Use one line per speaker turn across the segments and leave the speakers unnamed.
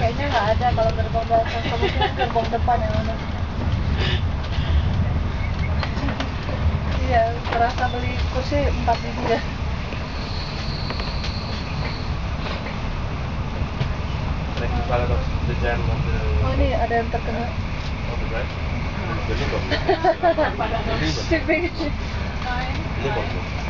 Kayaknya nggak ada kalau gerbong belakang, kemungkinan gerbong depan yang ada. Iya, terasa beli kursi empat ribu ya. Oh ini ada yang terkena.
on the right. The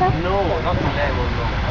No, not level, no.